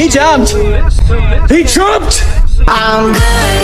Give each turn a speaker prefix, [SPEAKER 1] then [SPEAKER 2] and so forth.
[SPEAKER 1] He jumped. He jumped.
[SPEAKER 2] I'm good,